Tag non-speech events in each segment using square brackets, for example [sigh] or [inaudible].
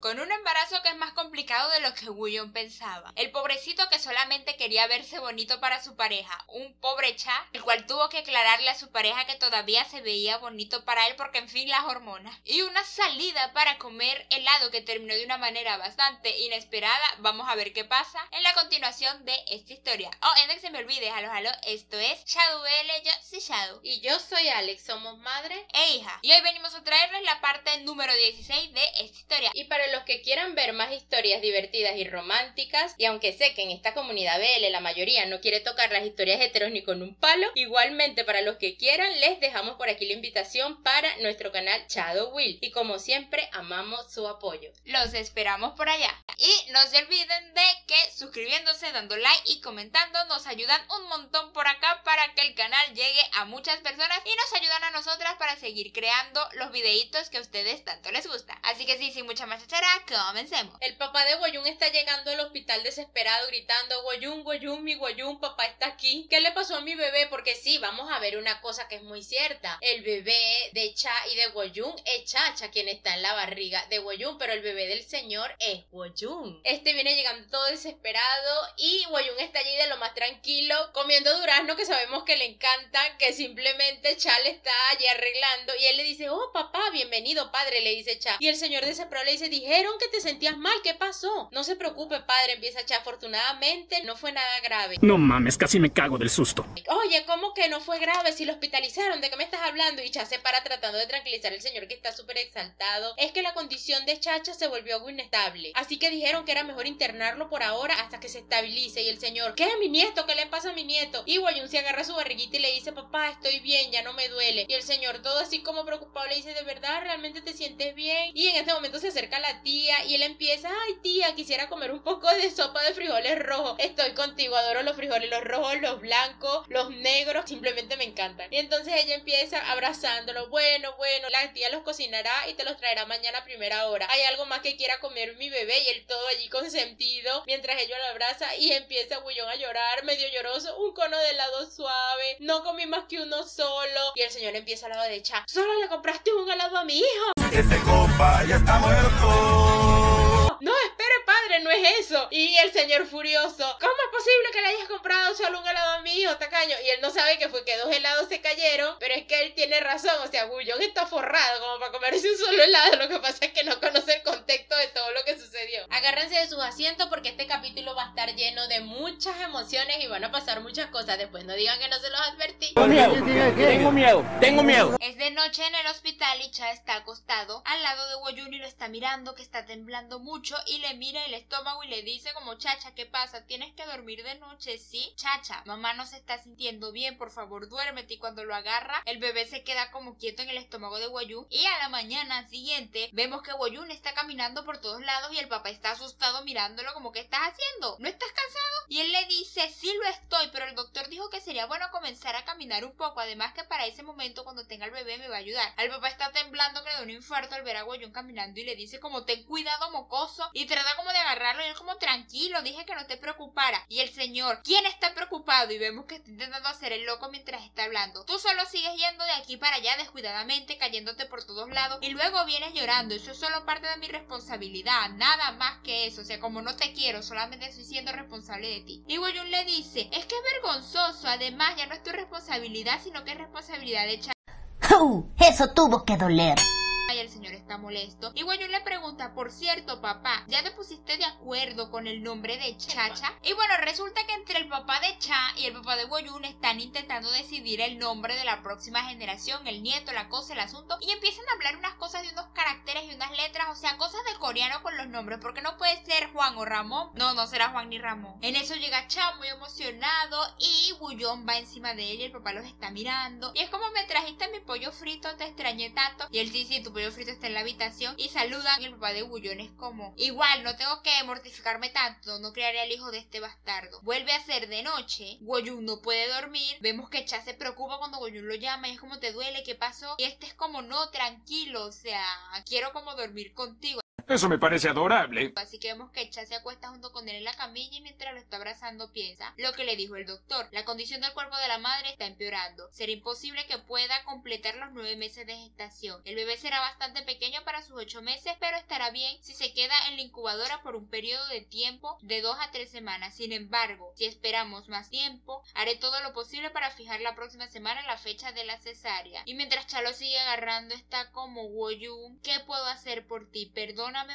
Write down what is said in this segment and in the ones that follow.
con un embarazo que es más complicado de lo que William pensaba. El pobrecito que solamente quería verse bonito para su pareja, un pobre cha, el cual tuvo que aclararle a su pareja que todavía se veía bonito para él porque en fin las hormonas. Y una salida para comer helado que terminó de una manera bastante inesperada. Vamos a ver qué pasa en la continuación de esta historia. Oh, antes que se me olvide, halo halo, esto es Shadow L, yo soy Shadow. Y yo soy Alex, somos madre e hija. Y hoy venimos a traerles la parte número 16 de esta historia. Y para los que quieran ver más historias divertidas y románticas, y aunque sé que en esta comunidad BL la mayoría no quiere tocar las historias heteros ni con un palo, igualmente para los que quieran les dejamos por aquí la invitación para nuestro canal Shadow Will. Y como siempre, amamos su apoyo. Los esperamos por allá. Y no se olviden de que suscribiéndose, dando like y comentando nos ayudan un montón por acá para que el canal llegue a muchas personas y nos ayudan a nosotras para seguir creando los videitos que a ustedes tanto les gusta. Así que sí, sin mucha más comencemos. El papá de Guayun está llegando al hospital desesperado gritando Guayun, Guayun, mi Guayun, papá está aquí. ¿Qué le pasó a mi bebé? Porque sí, vamos a ver una cosa que es muy cierta. El bebé de Cha y de Guayun es Chacha quien está en la barriga de Guayun, pero el bebé del señor es Guayun. Este viene llegando todo desesperado y Guayun está allí de lo más tranquilo comiendo durazno que sabemos que le encantan, que simplemente Cha le está allí arreglando y él le dice, oh papá, bienvenido padre, le dice Cha. Y el señor desesperado le dice, dijeron que te sentías mal, ¿qué pasó? No se preocupe, padre, empieza Cha. Afortunadamente no fue nada grave. No mames, casi me cago del susto. Oye, ¿cómo que no fue grave si lo hospitalizaron? ¿De qué me estás hablando? Y Cha se para tratando de tranquilizar al señor que está súper exaltado. Es que la condición de Chacha se volvió algo inestable. Así que dijeron que era mejor internarlo por ahora hasta que se estabilice. Y el señor, ¿qué? ¿Mi nieto? ¿Qué le pasa a mi nieto? Y Guayun se agarra su barriguita y le dice, papá, estoy bien, ya no me duele. Y el señor, todo así como preocupado, le dice, ¿de verdad realmente te sientes bien? Y en este momento se acerca la tía y él empieza, ay tía, quisiera comer un poco de sopa de frijoles rojos. Estoy contigo, adoro los frijoles, los rojos, los blancos, los negros, simplemente me encantan. Y entonces ella empieza abrazándolo, bueno, bueno, la tía los cocinará y te los traerá mañana a primera hora. Hay algo más que quiera comer mi bebé y él todo allí consentido mientras ella lo abraza y empieza Bullón a llorar, medio lloroso, un cono de helado suave, no comí más que uno solo. Y el señor empieza al lado de Cha, solo le compraste un helado a mi hijo. Este copa ya está muerto. Padre, no es eso. Y el señor furioso, ¿cómo es posible que le hayas comprado solo un helado a mi hijo, tacaño? Y él no sabe que fue que dos helados se cayeron, pero es que él tiene razón. O sea, Bullón está forrado como para comerse un solo helado. Lo que pasa es que no conoce el contexto de todo lo que sucedió. Agárrense de sus asientos porque este capítulo va a estar lleno de muchas emociones y van a pasar muchas cosas. Después no digan que no se los advertí. Tengo miedo, tengo miedo, tengo miedo. Es de noche en el hospital y Cha está acostado al lado de Woyun y lo está mirando que está temblando mucho y le mira el estómago y le dice como Chacha, ¿qué pasa? ¿Tienes que dormir de noche? Sí, Chacha, mamá no se está sintiendo bien, por favor duérmete y cuando lo agarra el bebé se queda como quieto en el estómago de Woyun y a la mañana siguiente vemos que Woyun está caminando por todos lados y el papá está asustado mirándolo como ¿qué estás haciendo? ¿No estás cansado? Y él le dice, sí lo estoy, pero el doctor dijo que sería bueno comenzar a caminar un poco, además que para ese momento cuando tenga el bebé me va a ayudar. Al papá está temblando que le da un infarto al ver a Guayón caminando y le dice como ten cuidado mocoso y trata como de agarrarlo y él como tranquilo, dije que no te preocupara. Y el señor, ¿quién está preocupado? Y vemos que está intentando hacer el loco mientras está hablando. Tú solo sigues yendo de aquí para allá descuidadamente, cayéndote por todos lados y luego vienes llorando. Eso es solo parte de mi responsabilidad, nada más que eso. O sea, como no te quiero, solamente estoy siendo responsable de ti. Y Guayón le dice, es que es vergonzoso, además ya no es tu responsabilidad, sino que es responsabilidad de Cha ¡Uh! [laughs] Eso tuvo que doler. Y el señor está molesto. Y Guayun le pregunta, por cierto, papá, ¿ya te pusiste de acuerdo con el nombre de Chacha? Y bueno, resulta que entre el papá de Cha y el papá de Guayun están intentando decidir el nombre de la próxima generación, el nieto, la cosa, el asunto, y empiezan a hablar unas cosas de unos caracteres y unas letras, o sea, cosas de coreano con los nombres, porque no puede ser Juan o Ramón. No, no será Juan ni Ramón. En eso llega Cha muy emocionado y Guyon va encima de él y el papá los está mirando. Y es como me trajiste mi pollo frito, te extrañé tanto. Y él sí, sí, tu pollo frito está en la habitación y saludan el papá de Guyon es como, igual, no tengo que mortificarme tanto, no criaré al hijo de este bastardo. Vuelve a ser de noche, Goyun no puede dormir, vemos que Cha se preocupa cuando Goyun lo llama y es como te duele, ¿qué pasó? Y este es como, no, tranquilo, o sea, quiero como dormir contigo. Eso me parece adorable. Así que vemos que Cha se acuesta junto con él en la camilla y mientras lo está abrazando piensa lo que le dijo el doctor. La condición del cuerpo de la madre está empeorando. Será imposible que pueda completar los nueve meses de gestación. El bebé será bastante pequeño para sus ocho meses, pero estará bien si se queda en la incubadora por un periodo de tiempo de dos a tres semanas. Sin embargo, si esperamos más tiempo, haré todo lo posible para fijar la próxima semana la fecha de la cesárea. Y mientras Chalo sigue agarrando está como Woyun, ¿qué puedo hacer por ti?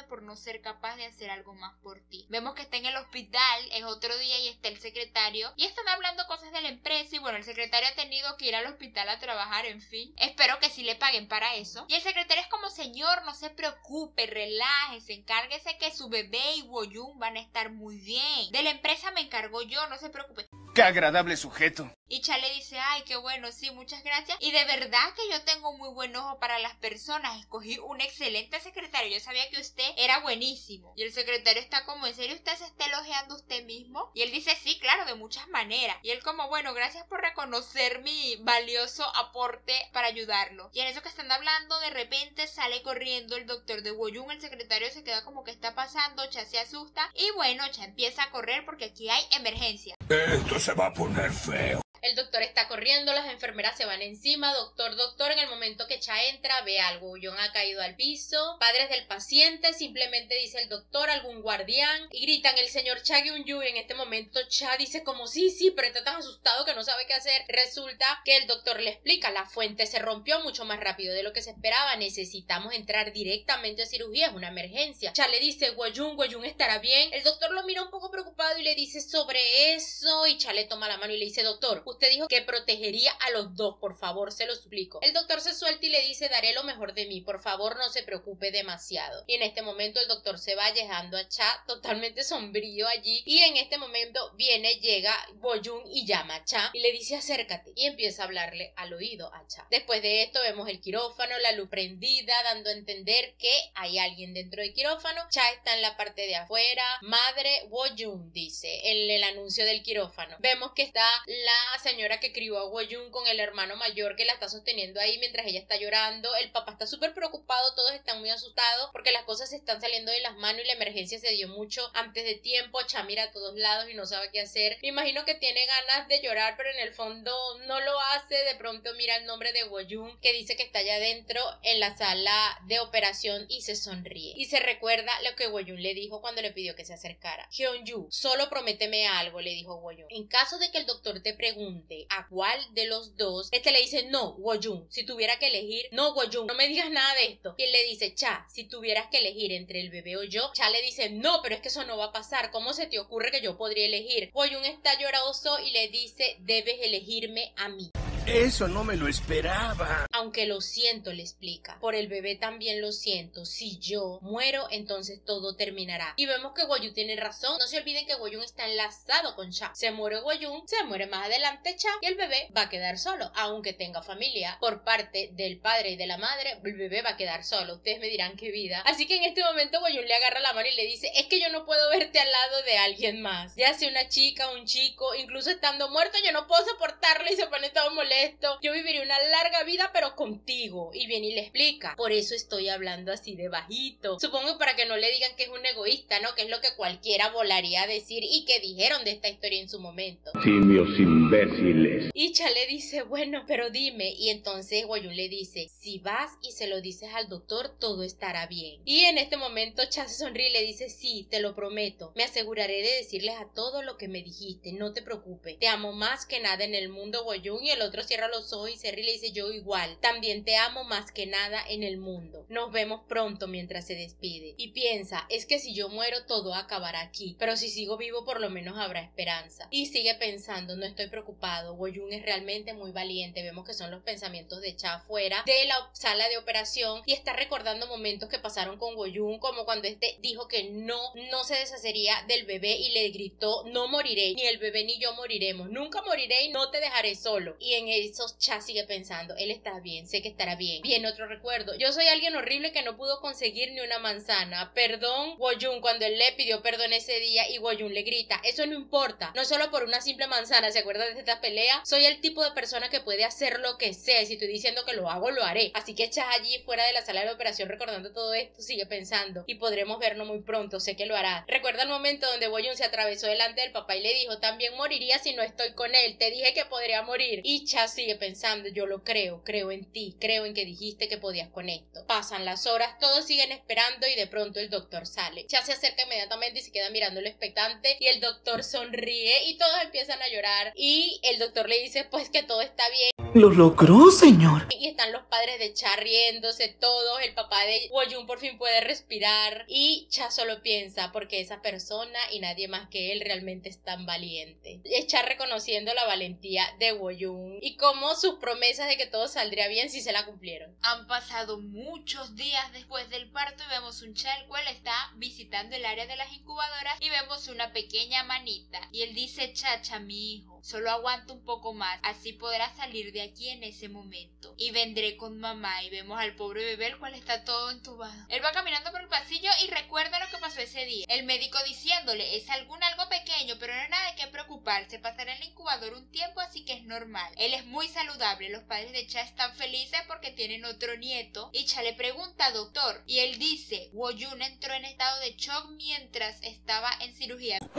Por no ser capaz de hacer algo más por ti. Vemos que está en el hospital, es otro día y está el secretario y están hablando cosas de la empresa y bueno, el secretario ha tenido que ir al hospital a trabajar, en fin. Espero que sí le paguen para eso. Y el secretario es como, señor, no se preocupe, relájese, encárguese que su bebé y Woyun van a estar muy bien. De la empresa me encargo yo, no se preocupe. Qué agradable sujeto. Y Chale dice, ay, qué bueno, sí, muchas gracias. Y de verdad que yo tengo muy buen ojo para las personas. Escogí un excelente secretario. Yo sabía que usted era buenísimo. Y el secretario está como, ¿en serio usted se está elogiando usted mismo? Y él dice, sí, claro, de muchas maneras. Y él como, bueno, gracias por reconocer mi valioso aporte para ayudarlo. Y en eso que están hablando, de repente sale corriendo el doctor de Woyun. El secretario se queda como que está pasando. Cha se asusta. Y bueno, Cha empieza a correr porque aquí hay emergencia. Esto se va a poner feo. El doctor está corriendo, las enfermeras se van encima, doctor, doctor, en el momento que Cha entra ve algo, John ha caído al piso, padres del paciente, simplemente dice el doctor, algún guardián, y gritan el señor Cha Gyun-yu, en este momento Cha dice como sí, sí, pero está tan asustado que no sabe qué hacer. Resulta que el doctor le explica, la fuente se rompió mucho más rápido de lo que se esperaba, necesitamos entrar directamente a cirugía, es una emergencia. Cha le dice, Guayun, Guayun estará bien. El doctor lo mira un poco preocupado y le dice sobre eso, y Cha le toma la mano y le dice, doctor, Usted dijo que protegería a los dos, por favor, se lo suplico. El doctor se suelta y le dice, daré lo mejor de mí, por favor, no se preocupe demasiado. Y en este momento el doctor se va dejando a Cha [laughs] totalmente sombrío allí. Y en este momento viene, llega Boyun y llama a Cha y le dice, acércate. Y empieza a hablarle al oído a Cha. Después de esto vemos el quirófano, la luz prendida, dando a entender que hay alguien dentro del quirófano. Cha está en la parte de afuera. Madre Boyun, dice en el anuncio del quirófano. Vemos que está la señora que crió a Woyun con el hermano mayor que la está sosteniendo ahí mientras ella está llorando. El papá está súper preocupado, todos están muy asustados porque las cosas se están saliendo de las manos y la emergencia se dio mucho antes de tiempo. Cha mira a todos lados y no sabe qué hacer. Me imagino que tiene ganas de llorar, pero en el fondo no lo hace. De pronto mira el nombre de Woyun que dice que está allá adentro en la sala de operación y se sonríe. Y se recuerda lo que Woyun le dijo cuando le pidió que se acercara. Hyunju, solo prométeme algo, le dijo Woyun. En caso de que el doctor te pregunte a cuál de los dos, este le dice no, Woyun. Si tuviera que elegir, no, Woyun, no me digas nada de esto. Y le dice, Cha, si tuvieras que elegir entre el bebé o yo, Cha le dice, no, pero es que eso no va a pasar. ¿Cómo se te ocurre que yo podría elegir? Woyun está lloroso y le dice, debes elegirme a mí. Eso no me lo esperaba. Aunque lo siento, le explica. Por el bebé también lo siento. Si yo muero, entonces todo terminará. Y vemos que Woyun tiene razón. No se olviden que Woyun está enlazado con Cha. Se muere Woyun, se muere más adelante Cha y el bebé va a quedar solo. Aunque tenga familia por parte del padre y de la madre, el bebé va a quedar solo. Ustedes me dirán qué vida. Así que en este momento Woyun le agarra la mano y le dice, es que yo no puedo verte al lado de alguien más. Ya sea una chica, un chico, incluso estando muerto, yo no puedo soportarlo y se pone todo molesto esto, yo viviría una larga vida pero contigo. Y viene y le explica, por eso estoy hablando así de bajito. Supongo para que no le digan que es un egoísta, ¿no? Que es lo que cualquiera volaría a decir y que dijeron de esta historia en su momento. Simios imbéciles. Y Cha le dice, bueno, pero dime. Y entonces Guayun le dice, si vas y se lo dices al doctor, todo estará bien. Y en este momento Cha se sonríe y le dice, sí, te lo prometo. Me aseguraré de decirles a todo lo que me dijiste, no te preocupes. Te amo más que nada en el mundo, Guayun. Y el otro cierra los ojos y se ríe y le dice, yo igual. También te amo más que nada en el mundo. Nos vemos pronto mientras se despide. Y piensa, es que si yo muero, todo acabará aquí. Pero si sigo vivo, por lo menos habrá esperanza. Y sigue pensando, no estoy preocupado. Woyun es realmente muy valiente. Vemos que son los pensamientos de Cha afuera de la sala de operación y está recordando momentos que pasaron con Woyun, como cuando este dijo que no, no se deshacería del bebé y le gritó, no moriré, ni el bebé ni yo moriremos. Nunca moriré y no te dejaré solo. Y en eso Cha sigue pensando, él está bien, sé que estará bien. Bien, otro recuerdo. Yo soy alguien horrible que no pudo conseguir ni una manzana. Perdón, Woyun, cuando él le pidió perdón ese día y Woyun le grita, eso no importa, no solo por una simple manzana, ¿se acuerdan de esta pelea? Soy el tipo de persona que puede hacer lo que sea si estoy diciendo que lo hago, lo haré. Así que Cha allí fuera de la sala de operación recordando todo esto, sigue pensando y podremos verlo muy pronto, sé que lo hará. Recuerda el momento donde Woyun se atravesó delante del papá y le dijo, también moriría si no estoy con él, te dije que podría morir. Y Sigue pensando, yo lo creo, creo en ti, creo en que dijiste que podías con esto. Pasan las horas, todos siguen esperando y de pronto el doctor sale. Cha se acerca inmediatamente y se queda mirando el expectante y el doctor sonríe y todos empiezan a llorar y el doctor le dice pues que todo está bien lo logró, señor. Y están los padres de Cha riéndose todos. El papá de Woyun por fin puede respirar. Y Cha solo piensa porque esa persona y nadie más que él realmente es tan valiente. Y Cha reconociendo la valentía de Woyun y cómo sus promesas de que todo saldría bien si se la cumplieron. Han pasado muchos días después del parto y vemos un Cha el cual está visitando el área de las incubadoras y vemos una pequeña manita. Y él dice, Chacha, mi hijo, solo aguanta un poco más, así podrá salir de aquí en ese momento. Y vendré con mamá y vemos al pobre bebé el cual está todo entubado. Él va caminando por el pasillo y recuerda lo que pasó ese día. El médico diciéndole, es algún algo pequeño, pero no hay nada de qué preocuparse. Pasará en el incubador un tiempo, así que es normal. Él es muy saludable. Los padres de Cha están felices porque tienen otro nieto. Y Cha le pregunta, doctor, y él dice, Woyun entró en estado de shock mientras estaba en cirugía. [gasps]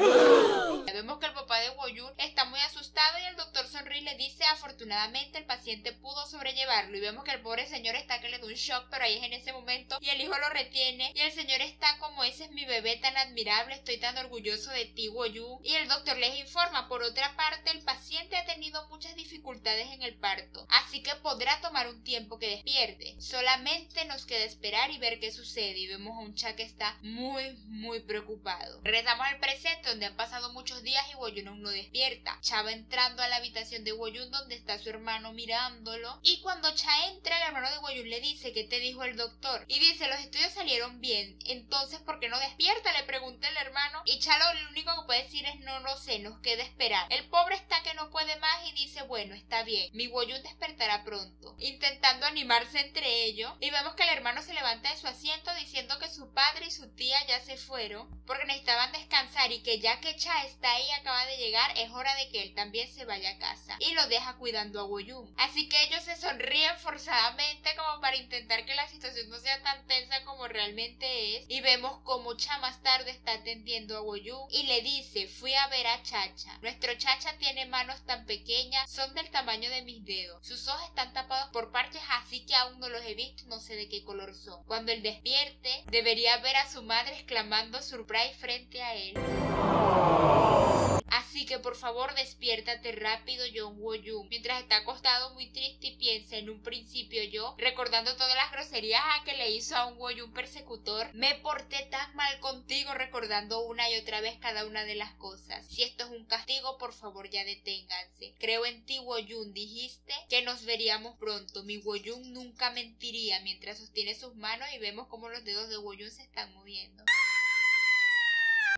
Vemos que el papá de Woyun está muy asustado y el doctor sonríe y le dice, afortunadamente el paciente pudo sobrellevarlo y vemos que el pobre señor está que le da un shock, pero ahí es en ese momento y el hijo lo retiene y el señor está como ese es mi bebé tan admirable, estoy tan orgulloso de ti, Woyu. Y el doctor les informa, por otra parte, el paciente ha tenido muchas dificultades en el parto, así que podrá tomar un tiempo que despierte. Solamente nos queda esperar y ver qué sucede y vemos a un Cha que está muy, muy preocupado. Regresamos al presente donde han pasado muchos días y Woyun aún no despierta. Cha entrando a la habitación de Woyun donde está su hermano mirándolo. Y cuando Cha entra, el hermano de Woyun le dice que te dijo el doctor. Y dice, los estudios salieron bien. Entonces, ¿por qué no despierta? Le pregunta el hermano. Y Cha lo único que puede decir es, no lo sé, nos queda esperar. El pobre está que no puede más y dice, bueno, está bien. Mi Woyun despertará pronto. Intentando animarse entre ellos. Y vemos que el hermano se levanta de su asiento diciendo que su padre y su tía ya se fueron porque necesitaban descansar y que ya que Cha está ahí acaba de llegar, es hora de que él también se vaya a casa. Y lo deja cuidando a Woyun. Así que ellos se sonríen forzadamente como para intentar que la situación no sea tan tensa como realmente es. Y vemos como Cha más tarde está atendiendo a Woyun y le dice, fui a ver a Chacha. Nuestro Chacha tiene manos tan pequeñas, son del tamaño de mis dedos. Sus ojos están tapados por parches así que aún no los he visto, no sé de qué color son. Cuando él despierte, debería ver a su madre exclamando surprise frente a él. Así que por favor despiértate rápido John Woyun mientras está acostado muy triste y piensa en un principio yo recordando todas las groserías que le hizo a un Woyun persecutor me porté tan mal contigo recordando una y otra vez cada una de las cosas. Si esto es un castigo por favor ya deténganse. Creo en ti Woyun dijiste que nos veríamos pronto. Mi Woyun nunca mentiría mientras sostiene sus manos y vemos como los dedos de Woyun se están moviendo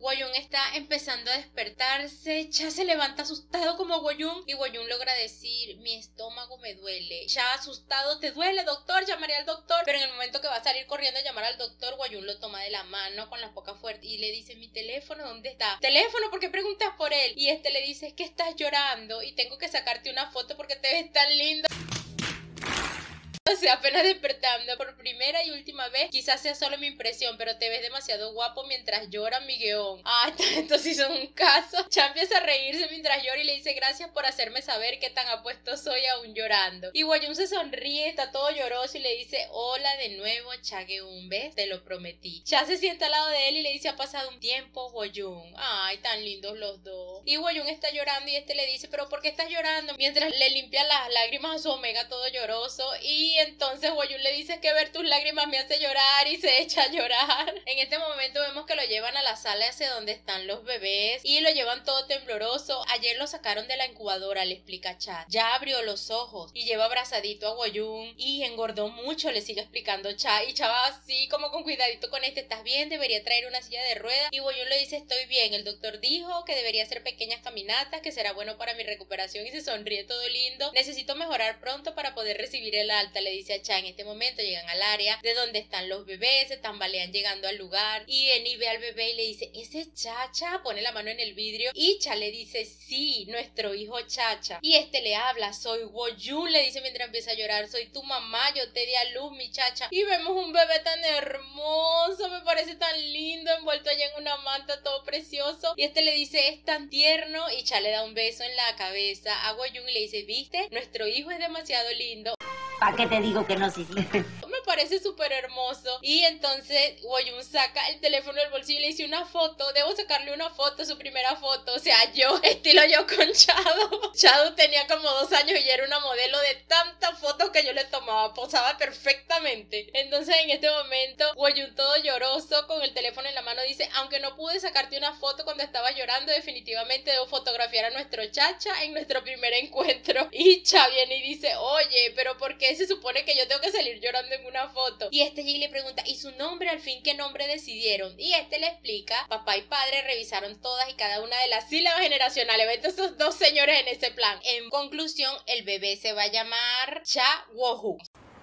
Woyun está empezando a despertarse. Cha se levanta asustado como Woyun y Woyun logra decir mi estómago me duele. Ya asustado, ¿te duele doctor? Llamaré al doctor. Pero en el momento que va a salir corriendo a llamar al doctor, Woyun lo toma de la mano con la boca fuerte y le dice mi teléfono, ¿dónde está? Teléfono, ¿por qué preguntas por él? Y este le dice es que estás llorando y tengo que sacarte una foto porque te ves tan lindo. Apenas despertando por primera y última vez, quizás sea solo mi impresión, pero te ves demasiado guapo mientras llora Migueón. Ah, [laughs] esto sí son un caso. Cha empieza a reírse mientras llora y le dice gracias por hacerme saber qué tan apuesto soy aún llorando. Y Guayun se sonríe, está todo lloroso y le dice hola de nuevo, Chageun, ¿ves? Te lo prometí. Cha se sienta al lado de él y le dice ha pasado un tiempo, Guayun. Ay, tan lindos los dos. Y Guayun está llorando y este le dice pero ¿por qué estás llorando? Mientras le limpia las lágrimas a su omega todo lloroso y entonces Woyun le dice que ver tus lágrimas me hace llorar y se echa a llorar. [laughs] En este momento vemos que lo llevan a la sala hacia donde están los bebés y lo llevan todo tembloroso. Ayer lo sacaron de la incubadora, le explica Chad. Ya abrió los ojos y lleva abrazadito a Woyun y engordó mucho, le sigue explicando Chad. Y Chad va así como con cuidadito con este, ¿estás bien? Debería traer una silla de ruedas. Y Woyun le dice, estoy bien. El doctor dijo que debería hacer pequeñas caminatas, que será bueno para mi recuperación y se sonríe todo lindo. Necesito mejorar pronto para poder recibir el alta, le dice En este momento llegan al área de donde están los bebés, se tambalean llegando al lugar y Eni ve al bebé y le dice, ese Chacha, pone la mano en el vidrio y Cha le dice, sí, nuestro hijo Chacha. Y este le habla, soy Woyun, le dice mientras empieza a llorar, soy tu mamá, yo te di a luz, mi Chacha. Y vemos un bebé tan hermoso, me parece tan lindo, envuelto allá en una manta, todo precioso. Y este le dice, es tan tierno y Cha le da un beso en la cabeza a Woyun y le dice, viste, nuestro hijo es demasiado lindo. ¿Para qué te digo que no, Sisi? Me [laughs] parece súper hermoso. Y entonces Woyun saca el teléfono del bolsillo y le dice una foto. Debo sacarle una foto, su primera foto. O sea, yo, [laughs] estilo yo con Chado. Chado tenía como dos años y era una modelo de tantas fotos que yo le tomaba. Posaba perfectamente. Entonces en este momento, Woyun todo lloroso con el teléfono en la mano dice, aunque no pude sacarte una foto cuando estaba llorando, definitivamente debo fotografiar a nuestro chacha en nuestro primer encuentro. [laughs] Y y dice, oye, pero ¿por qué se supone que yo tengo que salir llorando en una foto? Y este Jay le pregunta, ¿y su nombre al fin qué nombre decidieron? Y este le explica, papá y padre revisaron todas y cada una de las sílabas generacionales. Vete dos señores en ese plan. En conclusión, el bebé se va a llamar Cha Wohu.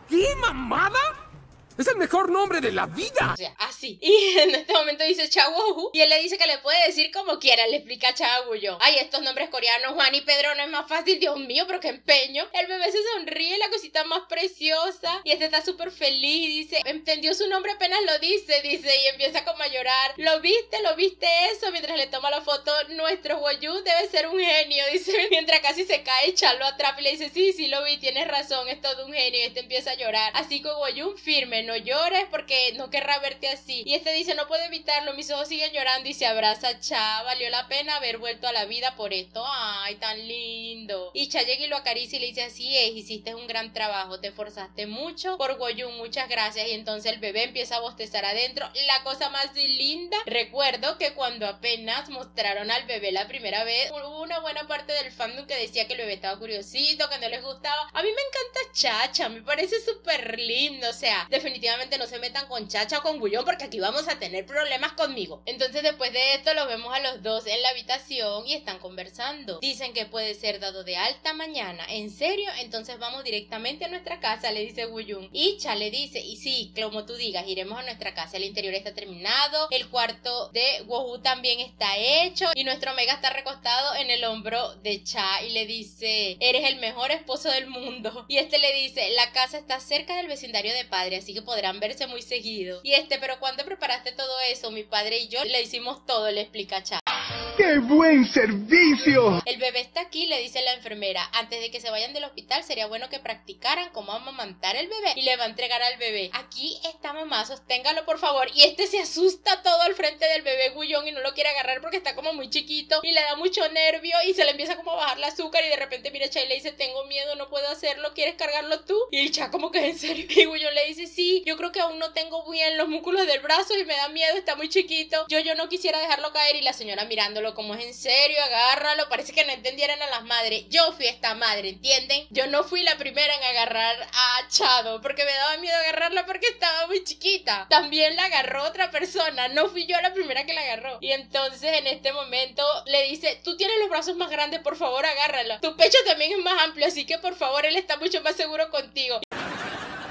¿Qué mamada? Es el mejor nombre de la vida. O sea, así. [laughs] Y en este momento dice Chawohu. Y él le dice que le puede decir como quiera. Le explica a. Ay, estos nombres coreanos, Juan y Pedro, no es más fácil. Dios mío, pero qué empeño. El bebé se sonríe, la cosita más preciosa. Y este está súper feliz. Dice, entendió su nombre apenas lo dice. Dice, y empieza como a llorar. ¿Lo viste? ¿Lo viste eso? Mientras le toma la foto, nuestro Woyu debe ser un genio. [laughs] Dice, mientras casi se cae, Chalo atrapa y le dice, sí, sí, lo vi, tienes razón, es todo un genio. Y este empieza a llorar. Así que Woyu firme, no llores porque no querrá verte así. Y este dice, no puedo evitarlo, mis ojos siguen llorando y se abraza Cha. Valió la pena haber vuelto a la vida por esto. Ay, tan lindo. Y Cha llega y lo acaricia y le dice, así es, hiciste un gran trabajo, te esforzaste mucho por Goyun, muchas gracias. Y entonces el bebé empieza a bostezar adentro. La cosa más linda. Recuerdo que cuando apenas mostraron al bebé la primera vez, hubo una buena parte del fandom que decía que el bebé estaba curiosito, que no les gustaba. A mí me encanta Chacha, me parece súper lindo. O sea, definitivamente no se metan con Chacha o con Gullón porque aquí vamos a tener problemas conmigo. Entonces después de esto los vemos a los dos en la habitación y están conversando. Dicen que puede ser dado de alta mañana. ¿En serio? Entonces vamos directamente a nuestra casa, le dice Gullón. Y Cha le dice, y sí, como tú digas, iremos a nuestra casa. El interior está terminado, el cuarto de Wohu también está hecho y nuestro Omega está recostado en el hombro de Cha y le dice, eres el mejor esposo del mundo. [laughs] Y este le dice, la casa está cerca del vecindario de padre, así que podrán verse muy seguido. Y este, pero cuando preparaste todo eso, mi padre y yo le hicimos todo, le explica Cha. ¡Qué buen servicio! El bebé está aquí, le dice la enfermera. Antes de que se vayan del hospital, sería bueno que practicaran cómo amamantar el bebé y le va a entregar al bebé. Aquí está mamá, sosténgalo por favor. Y este se asusta todo al frente del bebé Gullón y no lo quiere agarrar porque está como muy chiquito y le da mucho nervio y se le empieza como a bajar el azúcar y de repente mira Cha y le dice, tengo miedo, no puedo hacerlo, ¿quieres cargarlo tú? Y el Cha como que en serio. Y Gullón le dice, sí, yo creo que aún no tengo bien los músculos del brazo y me da miedo, está muy chiquito. Yo, yo no quisiera dejarlo caer y la señora mirándolo como es en serio, agárralo. Parece que no entendieran a las madres. Yo fui esta madre, ¿entienden? Yo no fui la primera en agarrar a Chado porque me daba miedo agarrarla porque estaba muy chiquita. También la agarró otra persona, no fui yo la primera que la agarró. Y entonces en este momento le dice, tú tienes los brazos más grandes, por favor agárralo. Tu pecho también es más amplio, así que por favor él está mucho más seguro contigo.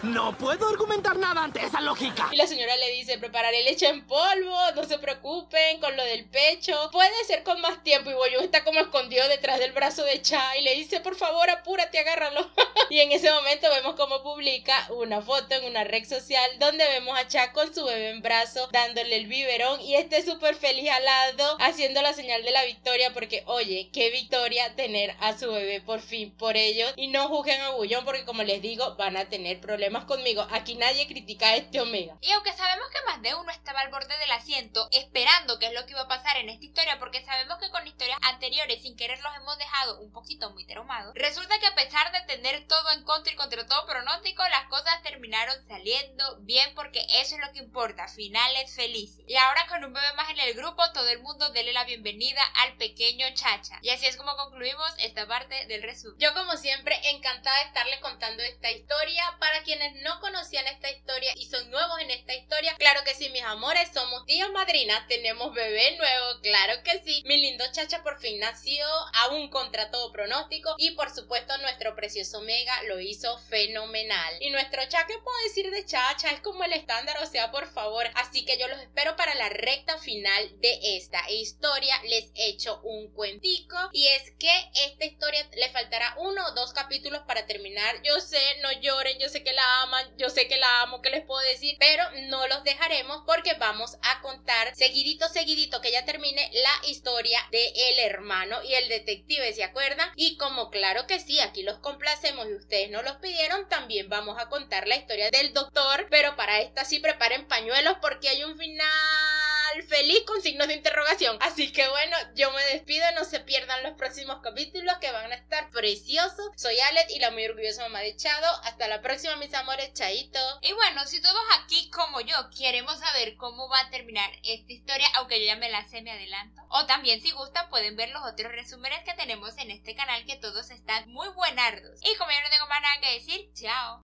No puedo argumentar nada ante esa lógica. Y la señora le dice, prepararé leche en polvo, no se preocupen con lo del pecho. Puede ser con más tiempo. Y Boyun está como escondido detrás del brazo de Cha y le dice, por favor, apúrate, agárralo. [laughs] y en ese momento vemos cómo publica una foto en una red social donde vemos a Cha con su bebé en brazo, dándole el biberón y este súper feliz al lado, haciendo la señal de la victoria porque, oye, qué victoria tener a su bebé por fin por ellos. Y no juzguen a Bullón porque, como les digo, van a tener problemas conmigo. Aquí nadie critica a este Omega. Y aunque sabemos que más de uno estaba al borde del asiento, esperando qué es lo que iba a pasar en esta historia porque sabemos que con historias anteriores sin querer los hemos dejado un poquito muy traumados. Resulta que a pesar de tener todo en contra y contra todo pronóstico, las cosas terminaron saliendo bien porque eso es lo que importa, finales felices. Y ahora con un bebé más en el grupo, todo el mundo dele la bienvenida al pequeño Chacha. Y así es como concluimos esta parte del resumen. Yo como siempre encantada de estarles contando esta historia. Para quienes no conocían esta historia y son nuevos en esta historia, claro que sí, mis amores, somos tías madrinas, tenemos bebé nuevo, claro que sí. Mi lindo Chacha por fin nació, aún contra todo pronóstico y por supuesto nuestro precioso Mega lo hizo fenomenal. Y nuestro Chacha, ¿qué puedo decir de Chacha? Es como el estándar, o sea, por favor. Así que yo los espero para la recta final de esta historia. Les echo un cuentico y es que esta historia le faltará uno o dos capítulos para terminar. Yo sé, no lloren, yo sé que la yo sé que la amo, ¿qué les puedo decir? Pero no los dejaremos porque vamos a contar seguidito, seguidito que ya termine la historia de el hermano y el detective, ¿se acuerdan? Y como claro que sí, aquí los complacemos y ustedes no los pidieron, también vamos a contar la historia del doctor, pero para esta sí preparen pañuelos porque hay un final feliz con signos de interrogación. Así que bueno, yo me despido, no se pierdan los próximos capítulos que van a estar preciosos. Soy Alet y la muy orgullosa mamá de Chado. Hasta la próxima, mis amores, chaito. Y bueno, si todos aquí como yo queremos saber cómo va a terminar esta historia, aunque yo ya me la sé, me adelanto. O también si gustan pueden ver los otros resúmenes que tenemos en este canal que todos están muy buenardos. Y como ya no tengo más nada que decir, chao.